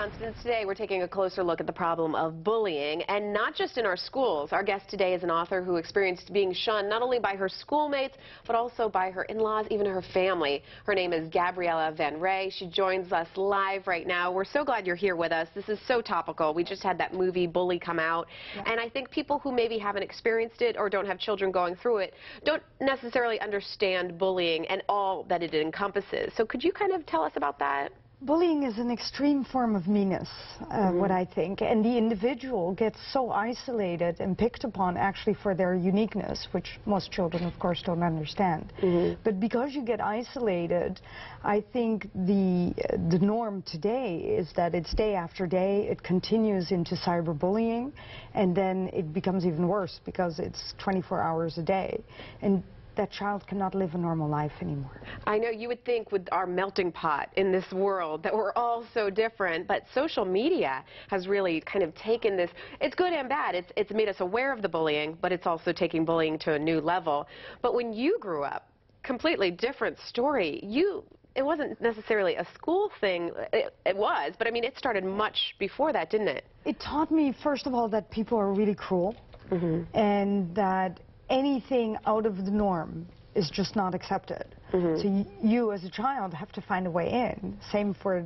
Constance. Today we're taking a closer look at the problem of bullying, and not just in our schools. Our guest today is an author who experienced being shunned not only by her schoolmates, but also by her in-laws, even her family. Her name is Gabriella van Rij. She joins us live right now. We're so glad you're here with us. This is so topical. We just had that movie Bully come out, and I think people who maybe haven't experienced it or don't have children going through it don't necessarily understand bullying and all that it encompasses. So could you kind of tell us about that? Bullying is an extreme form of meanness, uh, what I think, and the individual gets so isolated and picked upon actually for their uniqueness, which most children, of course, don't understand. Mm -hmm. But because you get isolated, I think the, uh, the norm today is that it's day after day, it continues into cyberbullying, and then it becomes even worse because it's 24 hours a day. And that child cannot live a normal life anymore. I know you would think with our melting pot in this world that we're all so different, but social media has really kind of taken this, it's good and bad. It's, it's made us aware of the bullying, but it's also taking bullying to a new level. But when you grew up, completely different story. You it wasn't necessarily a school thing. It, it, was, but I mean, it started much before that, didn't it? It taught me, first of all, that people are really cruel, mm -hmm. and that anything out of the norm is just not accepted. Mm -hmm. So you, as a child, have to find a way in. Same for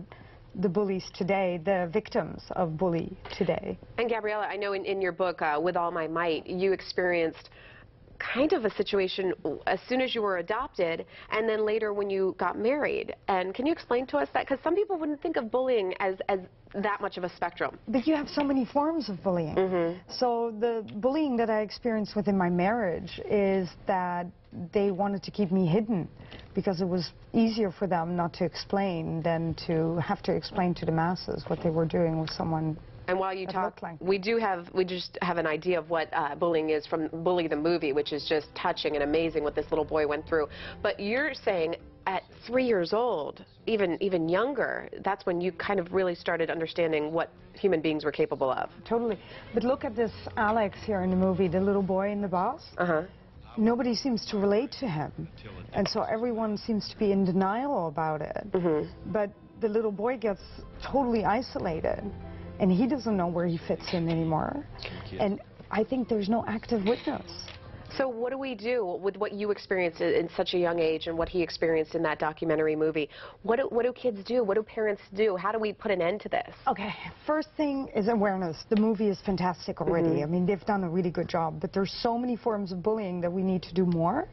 the bullies today, the victims of bully today. And Gabriella, I know in, in your book, uh, With All My Might, you experienced kind of a situation as soon as you were adopted and then later when you got married. And can you explain to us that? Because some people wouldn't think of bullying as, as that much of a spectrum. But you have so many forms of bullying. Mm -hmm. So the bullying that I experienced within my marriage is that they wanted to keep me hidden because it was easier for them not to explain than to have to explain to the masses what they were doing with someone and while you talk, like. we do have, we just have an idea of what uh, bullying is from Bully the movie, which is just touching and amazing what this little boy went through. But you're saying at three years old, even even younger, that's when you kind of really started understanding what human beings were capable of. Totally. But look at this Alex here in the movie, the little boy in the bus. Uh-huh. Nobody seems to relate to him. And so everyone seems to be in denial about it. Mm -hmm. But the little boy gets totally isolated and he doesn't know where he fits in anymore. And I think there's no active witness. So what do we do with what you experienced in such a young age and what he experienced in that documentary movie? What do, what do kids do? What do parents do? How do we put an end to this? Okay, first thing is awareness. The movie is fantastic already. Mm -hmm. I mean, they've done a really good job, but there's so many forms of bullying that we need to do more.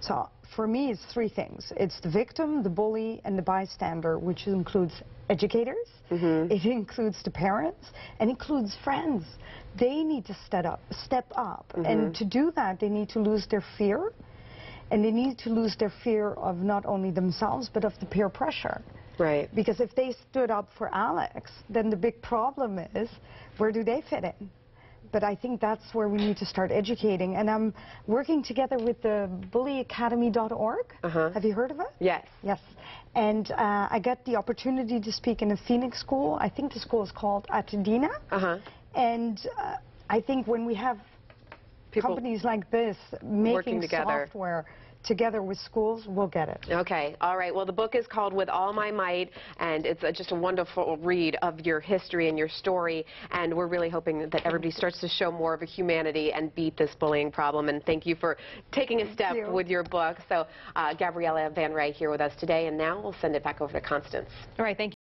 So for me, it's three things. It's the victim, the bully, and the bystander, which includes educators, mm -hmm. it includes the parents, and includes friends. They need to step up, step up. Mm -hmm. and to do that, they need to lose their fear, and they need to lose their fear of not only themselves, but of the peer pressure. Right. Because if they stood up for Alex, then the big problem is, where do they fit in? But I think that's where we need to start educating. And I'm working together with the bullyacademy.org. Uh -huh. Have you heard of it? Yes. Yes. And uh, I got the opportunity to speak in a Phoenix school. I think the school is called Atadina. Uh -huh. And uh, I think when we have People companies like this making software together with schools, we'll get it. Okay, all right. Well, the book is called With All My Might, and it's a, just a wonderful read of your history and your story, and we're really hoping that everybody starts to show more of a humanity and beat this bullying problem, and thank you for taking a step you. with your book. So, uh, Gabriella van Rij here with us today, and now we'll send it back over to Constance. All right, thank you.